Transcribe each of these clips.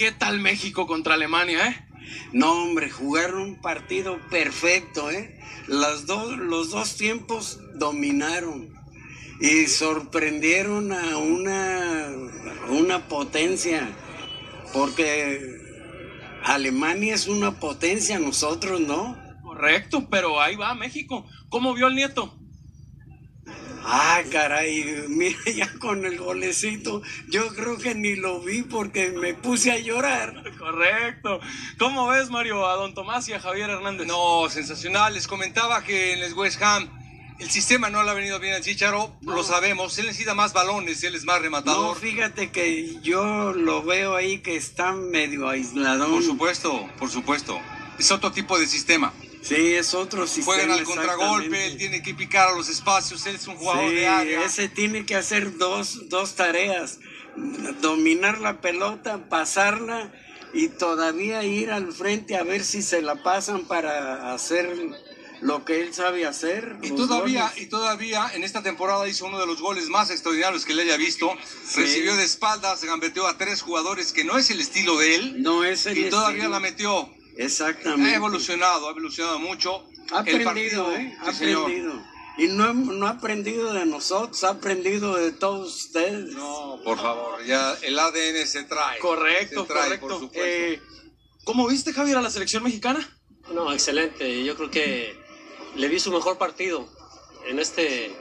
¿Qué tal México contra Alemania, eh? No, hombre, jugaron un partido perfecto, ¿eh? Las dos, los dos tiempos dominaron y sorprendieron a una, una potencia, porque Alemania es una potencia, nosotros no. Correcto, pero ahí va México. ¿Cómo vio el nieto? Ah, caray, mira ya con el golecito, yo creo que ni lo vi porque me puse a llorar. Correcto. ¿Cómo ves, Mario, a don Tomás y a Javier Hernández? No, sensacional. Les comentaba que en el West Ham el sistema no le ha venido bien al Chicharo, No. lo sabemos. Él necesita más balones, él es más No, rematador. fíjate que yo lo veo ahí que está medio aisladón. por supuesto, por supuesto. Es otro tipo de sistema. Sí, es otro sistema. Juegan al contragolpe, él tiene que picar a los espacios, él es un jugador Sí, de área. ese tiene que hacer dos, dos tareas. Dominar la pelota, pasarla y todavía ir al frente a ver si se la pasan para hacer lo que él sabe hacer. Y todavía, goles. y todavía en esta temporada hizo uno de los goles más extraordinarios que le haya visto. Sí. Recibió de espaldas, gambeteó a tres jugadores que no es el estilo de él. No es el Y todavía la metió. Exactamente. Ha evolucionado, ha evolucionado mucho. Ha aprendido, partido- ¿eh? Ha Sí, señor. aprendido. Y no, no ha aprendido de nosotros, ha aprendido de todos ustedes. No, por favor, ya el ADN se trae. Correcto, Se trae, correcto. por supuesto. Eh, ¿Cómo viste, Javier, a la selección mexicana? No, excelente. Yo creo que le vi su mejor partido en este,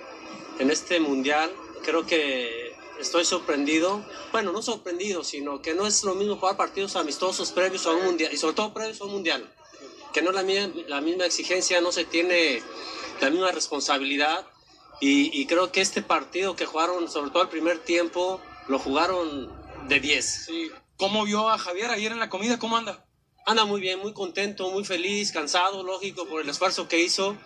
en este mundial. Creo que estoy sorprendido. Bueno, no sorprendido, sino que no es lo mismo jugar partidos amistosos previos a un mundial, y sobre todo previos a un mundial. Que no es la, mi- la misma exigencia, no se tiene la misma responsabilidad. Y, y creo que este partido que jugaron, sobre todo el primer tiempo, lo jugaron de 10. Sí. ¿Cómo vio a Javier ayer en la comida? ¿Cómo anda? Anda muy bien, muy contento, muy feliz, cansado, lógico, por el esfuerzo que hizo.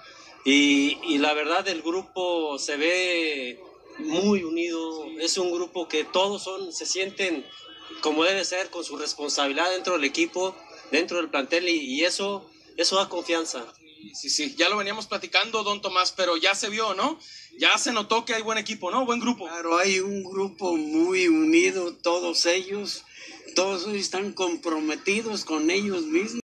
Y, y la verdad, el grupo se ve muy unido. Es un grupo que todos son, se sienten como debe ser, con su responsabilidad dentro del equipo, dentro del plantel, y, y eso, eso da confianza. Sí, sí, ya lo veníamos platicando, don Tomás, pero ya se vio, ¿no? Ya se notó que hay buen equipo, ¿no? Buen grupo. Claro, hay un grupo muy unido, todos ellos, todos ellos están comprometidos con ellos mismos.